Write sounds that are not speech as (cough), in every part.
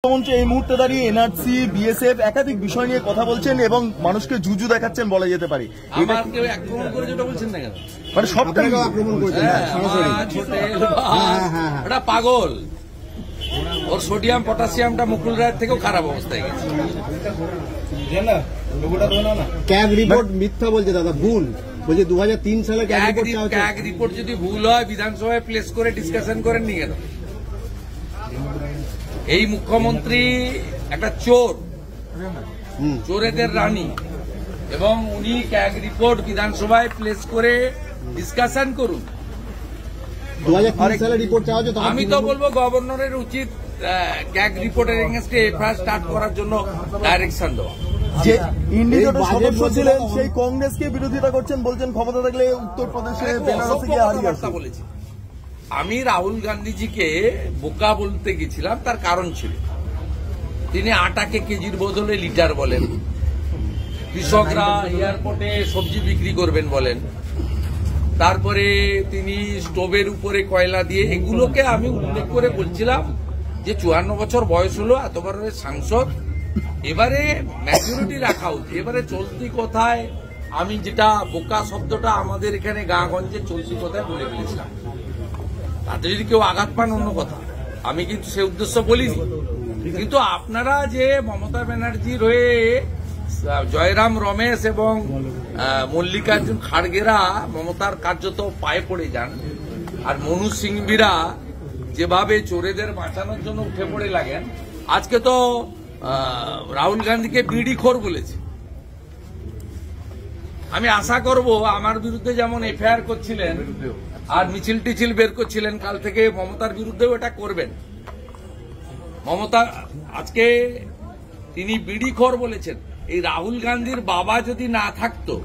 মুখ্যমন্ত্রী এই মুহূর্তে দাঁড়িয়ে এনআরসি বিএসএফ একাধিক বিষয় নিয়ে কথা বলছেন এবং মানুষকে জুজু দেখাচ্ছেন বলা যেতে পারে। এটা আমার কেউ আক্রমণ করে যেটা বলছেন না কেন? মানে সবটাই হ্যাঁ, হ্যাঁ, হ্যাঁ। ওটা পাগল। ওর সোডিয়াম পটাশিয়ামটা মুকুল রায়ের থেকেও খারাপ অবস্থায় গেছে। ক্যাগ রিপোর্ট মিথ্যা বলছে দাদা ভুল। বলছে দু সালে ক্যাগ রিপোর্ট যদি ভুল হয় বিধানসভায় প্লেস করে ডিসকাশন করেন নি কেন এই মুখ্যমন্ত্রী একটা চোর। চোরেদের রানী। এবং উনি ক্যাগ রিপোর্ট বিধানসভায় প্লেস করে ডিসকাশন করুন। আমি তো বলব? গভর্নরের উচিত ক্যাগ রিপোর্টের এগেনস্টে এফআইআর স্টার্ট করার জন্য ডাইরেকশন দেওয়া। যে সদস্য ছিলেন সেই কংগ্রেসকে বিরোধিতা করছেন বলছেন ক্ষমতা থাকলে উত্তরপ্রদেশে বেনারসে গিয়ে হারিয়ে বলেছি। আমি রাহুল গান্ধীজিকে বোকা বলতে গেছিলাম, তার কারণ ছিল। তিনি আটাকে কেজির বদলে লিটার বলেন। কৃষকরা এয়ারপোর্টে সবজি বিক্রি করবেন বলেন। তারপরে তিনি স্টোভের উপরে কয়লা দিয়ে, এগুলোকে আমি উল্লেখ করে বলছিলাম যে চুয়ান্ন বছর বয়স হলো, এত বড় সাংসদ। এবারে ম্যাচুরিটি রাখা উচিত। এবারে চলতি কথায় আমি যেটা বোকা শব্দটা আমাদের এখানে গাঁগঞ্জে চলতি কথায় বলে ফেলেছিলাম। তাতে যদি কেউ আঘাত পান অন্য কথা। আমি কিন্তু সে উদ্দেশ্য বলিনি। কিন্তু আপনারা যে মমতা ব্যানার্জির হয়ে আহ, জয়রাম রমেশ এবং মল্লিকার্জুন খাড়গেরা মমতার কার্যত পায়ে পড়ে যান আর মনু সিংবিরা যেভাবে চোরেদের বাঁচানোর জন্য উঠে পড়ে লাগেন আজকে তো রাহুল গান্ধীকে বিড়ি খোর বলেছে। আমি আশা করব আমার বিরুদ্ধে যেমন এফআইআর করছিলেন আর মিছিল টিছিল বের করছিলেন। কাল থেকে মমতার বিরুদ্ধেও এটা করবেন। মমতা, আজকে তিনি বিডি বিড়িখোর বলেছেন। এই রাহুল গান্ধীর বাবা যদি না থাকতো,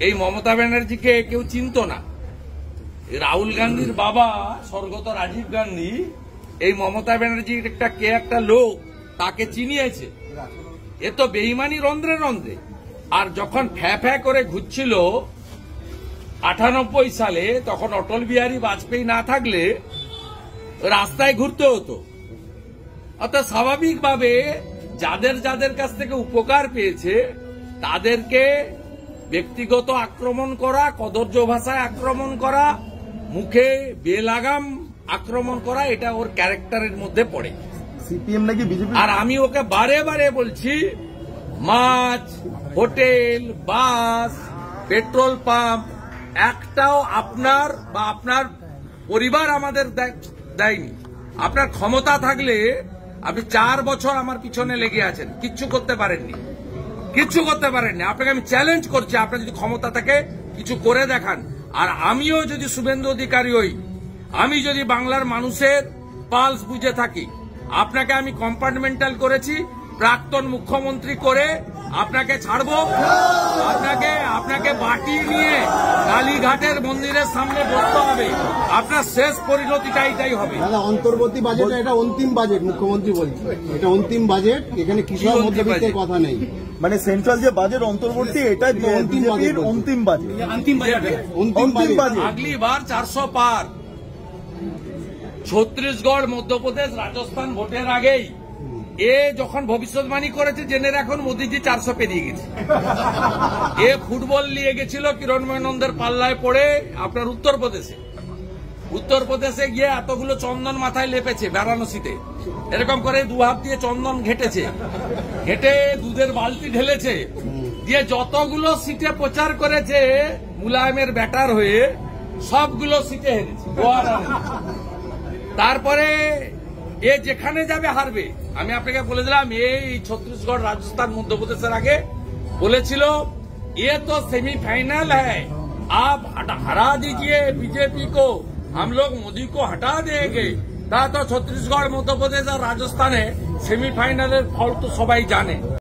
এই মমতা ব্যানার্জিকে কেউ চিনত না। রাহুল গান্ধীর বাবা স্বর্গত রাজীব গান্ধী, এই মমতা ব্যানার্জির একটা কে একটা লোক, তাকে চিনিয়েছে। এ তো বেইমানি রন্ধ্রে রন্ধ্রে। আর যখন ফ্যা ফ্যা করে ঘুরছিল আটানব্বই সালে তখন অটল বিহারী বাজপেয়ী না থাকলে রাস্তায় ঘুরতে হতো। অর্থাৎ স্বাভাবিকভাবে যাদের যাদের কাছ থেকে উপকার পেয়েছে তাদেরকে ব্যক্তিগত আক্রমণ করা কদর্য ভাষায় আক্রমণ করা মুখে বেলাগাম আক্রমণ করা এটা ওর ক্যারেক্টারের মধ্যে পড়ে। সিপিএম নাকি বিজেপি? আর আমি ওকে বারে বারে বলছি মাছ হোটেল বাস পেট্রোল পাম্প একটাও আপনার বা আপনার পরিবার আমাদের দেয়- দেয়নি। আপনার ক্ষমতা থাকলে আপনি চার বছর আমার পিছনে লেগে আছেন। কিচ্ছু করতে পারেননি। কিচ্ছু করতে পারেননি। আপনাকে আমি চ্যালেঞ্জ করছি, আপনার যদি ক্ষমতা থাকে, কিছু করে দেখান। আর আমিও যদি শুভেন্দু অধিকারী হই, আমি যদি বাংলার মানুষের পালস বুঝে থাকি, আপনাকে আমি কম্পার্টমেন্টাল করেছি, প্রাক্তন মুখ্যমন্ত্রী করে আপনাকে ছাড়বো? আপনাকে আপনাকে বাটি নিয়ে কালীঘাটের মন্দিরের সামনে বসতে হবে। আপনার শেষ পরিণতিটা এটাই হবে। অন্তর্বর্তী বাজেট এটা অন্তিম বাজেট মুখ্যমন্ত্রী বলছে এটা অন্তিম বাজেট এখানে কৃষক অন্তিম মধ্যবিত্তের কথা নেই। মানে সেন্ট্রাল যে বাজেট অন্তর্বর্তী এটা অন্তিম বাজেট বিজেপির বলছে। অন্তিম বাজেট। অন্তিম অন্তিম বাজেট। বাজেট। আগলি বার চারশো পার। ছত্তিশগড় মধ্যপ্রদেশ রাজস্থান ভোটের আগেই। এ যখন ভবিষ্যৎবাণী করেছে জেনে এখন মোদীজি চারশো পেরিয়ে গেছে। (laughs) এ ফুটবল নিয়ে গেছিল কিরণময় নন্দের পাল্লায় পড়ে আপনার উত্তরপ্রদেশে। উত্তরপ্রদেশে গিয়ে এতগুলো চন্দন মাথায় লেপেছে বারাণসীতে এরকম করে দু হাত দিয়ে চন্দন ঘেটেছে। ঘেটে দুধের বালতি ঢেলেছে। দিয়ে যতগুলো সিটে প্রচার করেছে মুলায়মের ব্যাটার হয়ে সবগুলো সিটে হেরেছে। তারপরে এ যেখানে যাবে হারবে আমি আপনাকে বলে দিলাম এই ছত্তিশগড় রাজস্থান মধ্যপ্রদেশের আগে বলেছিল ये तो सेमीफाइनल है आप हटा- हरा दीजिए बीजेपी को हम लोग मोदी को हटा देंगे তা তো ছত্তিশগড় মধ্যপ্রদেশ আর রাজস্থানে সেমিফাইনালের ফল তো সবাই জানে